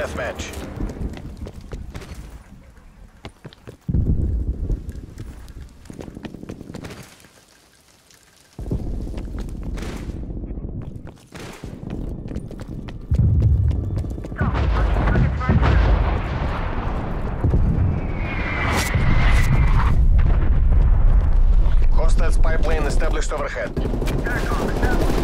deathmatch. Hostile spy established overhead.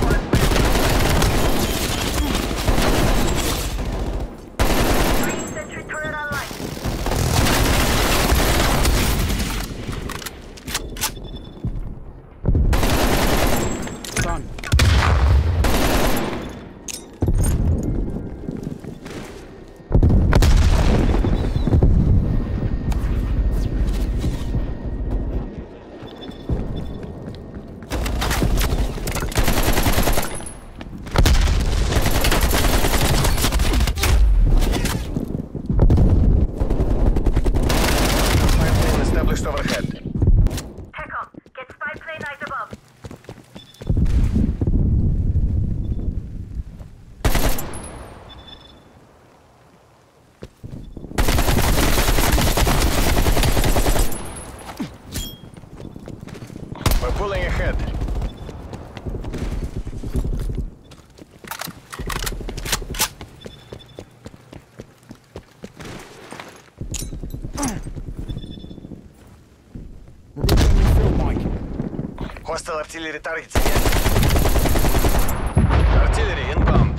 We're pulling ahead. Hostile artillery targets. Artillery inbound.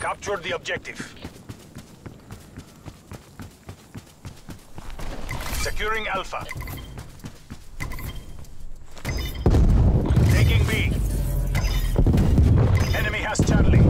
Captured the objective. Securing Alpha. Taking B. Enemy has Charlie.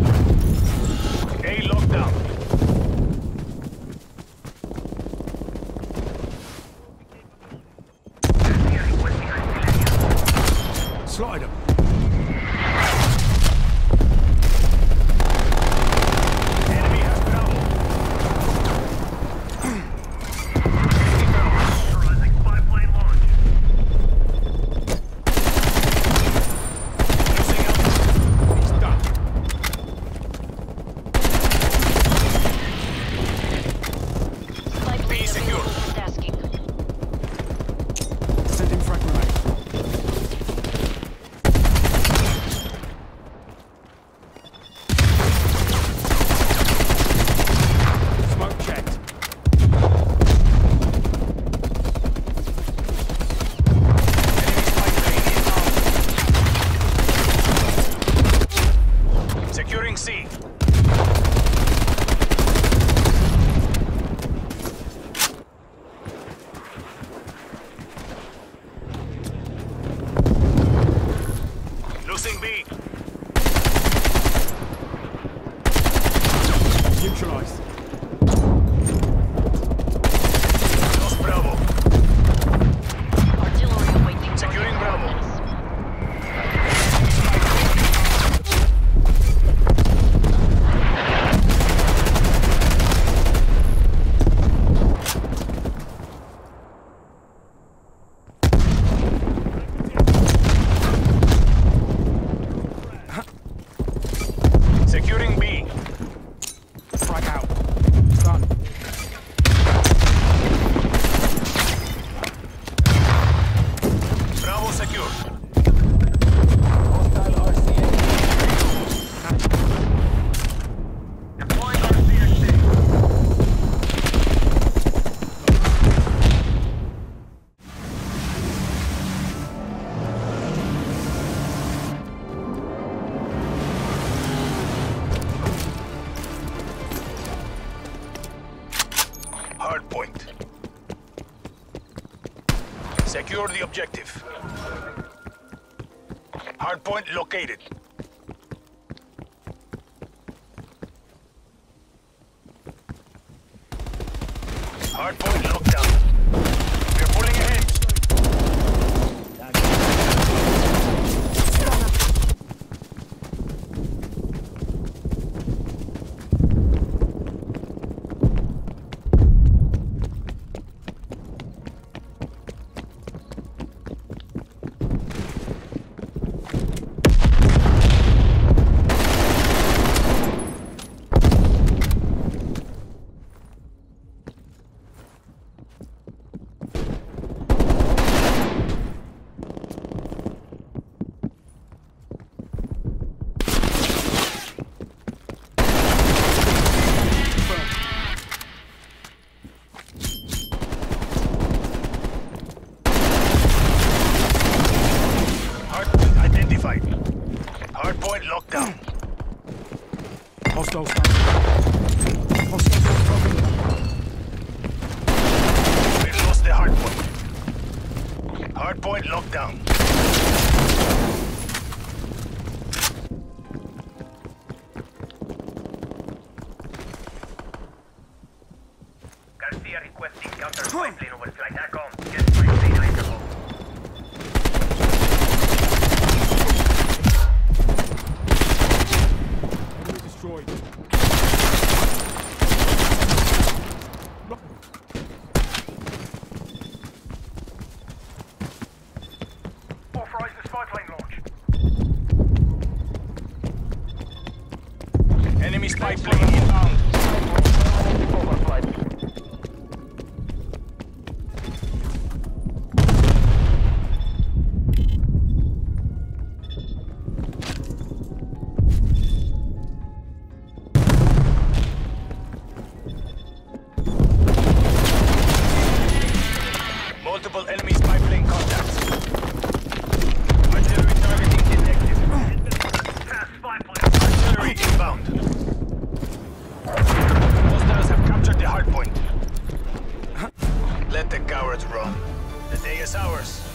Secure the objective. Hardpoint located. Hardpoint Hardpoint locked down. Hostiles down. Hostiles. We lost the hardpoint. Hardpoint locked down. Garcia requesting counter plane overflight. pipeline inbound. Overflight. is ours.